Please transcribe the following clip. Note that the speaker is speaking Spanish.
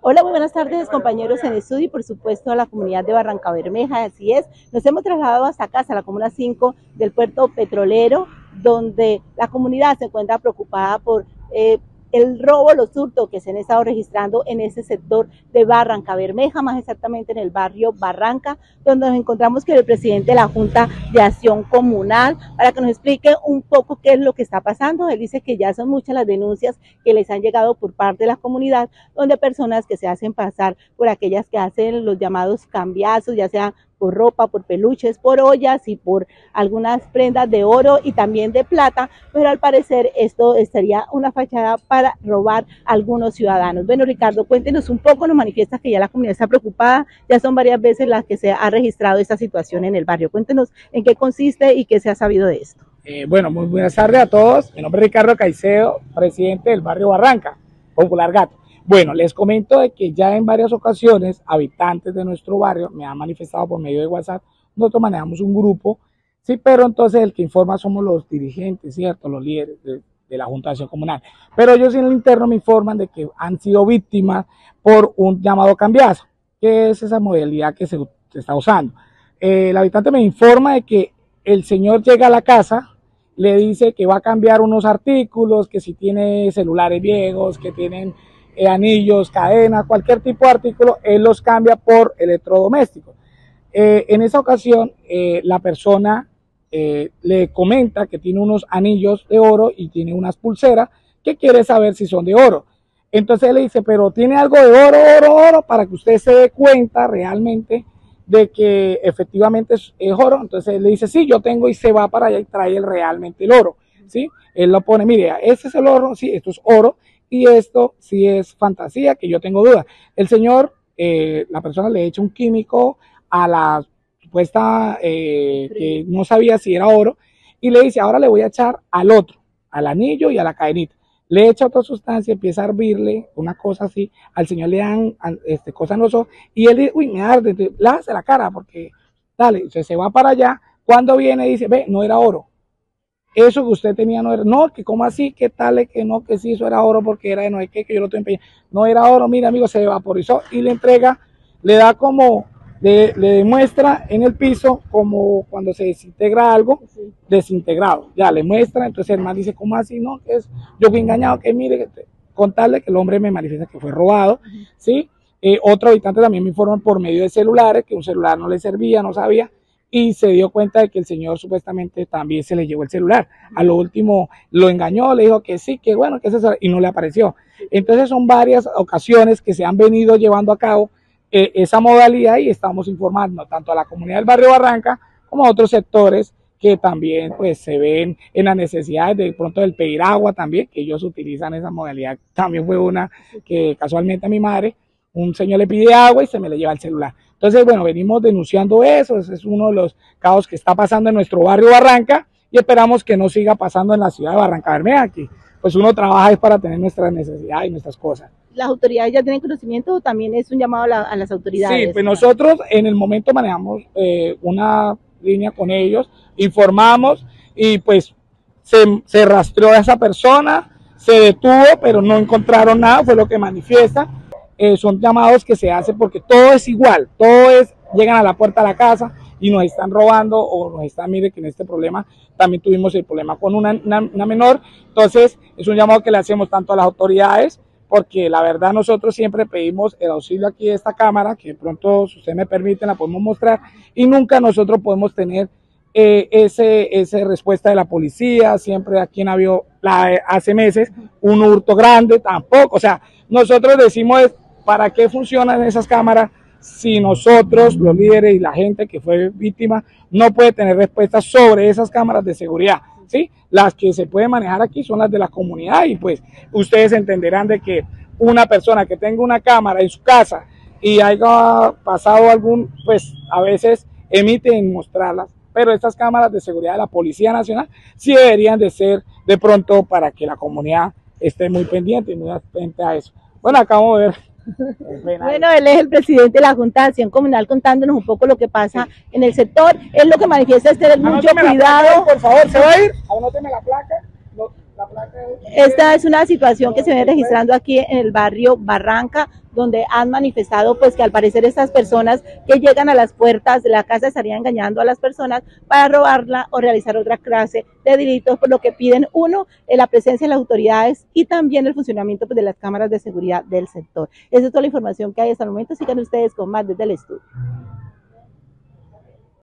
Hola, muy buenas tardes compañeros en estudio y por supuesto a la comunidad de Barranca Bermeja, así es. Nos hemos trasladado hasta acá, hasta la comuna 5 del puerto petrolero, donde la comunidad se encuentra preocupada por eh, el robo, los hurtos que se han estado registrando en ese sector de Barranca Bermeja, más exactamente en el barrio Barranca, donde nos encontramos con el presidente de la Junta de Acción Comunal para que nos explique un poco qué es lo que está pasando. Él dice que ya son muchas las denuncias que les han llegado por parte de la comunidad, donde personas que se hacen pasar por aquellas que hacen los llamados cambiazos, ya sea por ropa, por peluches, por ollas y por algunas prendas de oro y también de plata, pero al parecer esto sería una fachada para robar a algunos ciudadanos. Bueno, Ricardo, cuéntenos un poco, nos manifiesta que ya la comunidad está preocupada, ya son varias veces las que se ha registrado esta situación en el barrio. Cuéntenos en qué consiste y qué se ha sabido de esto. Eh, bueno, muy buenas tardes a todos. Mi nombre es Ricardo Caicedo, presidente del barrio Barranca, Popular Gato. Bueno, les comento de que ya en varias ocasiones habitantes de nuestro barrio me han manifestado por medio de WhatsApp, nosotros manejamos un grupo, sí, pero entonces el que informa somos los dirigentes, ¿cierto? Los líderes de, la Junta de Acción Comunal. Pero ellos en el interno me informan de que han sido víctimas por un llamado cambiazo, que es esa modalidad que se, está usando. el habitante me informa de que el señor llega a la casa, le dice que va a cambiar unos artículos, que si tiene celulares viejos, que tienen anillos, cadenas, cualquier tipo de artículo, él los cambia por electrodomésticos. Eh, en esa ocasión, eh, la persona le comenta que tiene unos anillos de oro y tiene unas pulseras que quiere saber si son de oro. Entonces él le dice, pero tiene algo de oro, oro, oro, para que usted se dé cuenta realmente de que efectivamente es, oro. Entonces él le dice, sí, yo tengo y se va para allá y trae realmente el oro. ¿Sí? Él lo pone, mire, este es el oro, sí, esto es oro y esto sí es fantasía, que yo tengo duda. El señor, eh, la persona le echa un químico a la supuesta eh, que no sabía si era oro y le dice, ahora le voy a echar al otro, al anillo y a la cadenita. Le echa otra sustancia, empieza a hervirle una cosa así, al señor le dan este, cosas en los ojos y él dice, uy, me arde, hace la cara porque, dale, se va para allá. Cuando viene dice, ve, no era oro, eso que usted tenía no era, no, que como así, que tal, que no, que sí, eso era oro porque era de no hay que, que yo lo estoy empeñando. No era oro, mira amigo, se vaporizó y le entrega, le da como, le, demuestra en el piso como cuando se desintegra algo, desintegrado. Ya le muestra, entonces el man dice, ¿cómo así? No, que es, yo fui engañado, que mire, contarle que el hombre me manifiesta que fue robado, ¿sí? Eh, otro habitante también me informa por medio de celulares que un celular no le servía, no sabía, y se dio cuenta de que el señor supuestamente también se le llevó el celular. A lo último lo engañó, le dijo que sí, que bueno, que eso, y no le apareció. Entonces son varias ocasiones que se han venido llevando a cabo eh, esa modalidad y estamos informando tanto a la comunidad del barrio Barranca como a otros sectores que también pues se ven en la necesidad de pronto del pedir agua también, que ellos utilizan esa modalidad. También fue una que casualmente a mi madre, un señor le pide agua y se me le lleva el celular. Entonces, bueno, venimos denunciando eso, ese es uno de los caos que está pasando en nuestro barrio Barranca y esperamos que no siga pasando en la ciudad de Barranca Bermeja, aquí. Pues uno trabaja es para tener nuestras necesidades y nuestras cosas. ¿Las autoridades ya tienen conocimiento o también es un llamado a, las autoridades? Sí, pues nosotros en el momento manejamos eh, una línea con ellos, informamos y pues se, se rastreó a esa persona, se detuvo, pero no encontraron nada, fue lo que manifiesta eh, son llamados que se hacen porque todo es igual, todo es, llegan a la puerta de la casa y nos están robando o nos están, mire que en este problema también tuvimos el problema con una, una, menor, entonces es un llamado que le hacemos tanto a las autoridades, porque la verdad nosotros siempre pedimos el auxilio aquí de esta cámara, que de pronto, si usted me permite, la podemos mostrar, y nunca nosotros podemos tener eh, ese, esa respuesta de la policía, siempre aquí en habido la, hace meses un hurto grande, tampoco, o sea, nosotros decimos ¿Para qué funcionan esas cámaras si nosotros, los líderes y la gente que fue víctima, no puede tener respuestas sobre esas cámaras de seguridad? ¿sí? Las que se pueden manejar aquí son las de la comunidad y pues ustedes entenderán de que una persona que tenga una cámara en su casa y haya pasado algún, pues a veces emiten mostrarlas, pero estas cámaras de seguridad de la Policía Nacional sí deberían de ser de pronto para que la comunidad esté muy pendiente y muy atenta a eso. Bueno, acabamos de ver bueno, él es el presidente de la Junta de Acción Comunal contándonos un poco lo que pasa en el sector. Es lo que manifiesta es tener mucho cuidado. por favor, ¿se va a ir? la placa. Esta es una situación que se viene registrando aquí en el barrio Barranca, donde han manifestado pues que al parecer estas personas que llegan a las puertas de la casa estarían engañando a las personas para robarla o realizar otra clase de delitos, por lo que piden uno, la presencia de las autoridades y también el funcionamiento pues, de las cámaras de seguridad del sector. Esa es toda la información que hay hasta el momento. Sigan ustedes con más desde el estudio.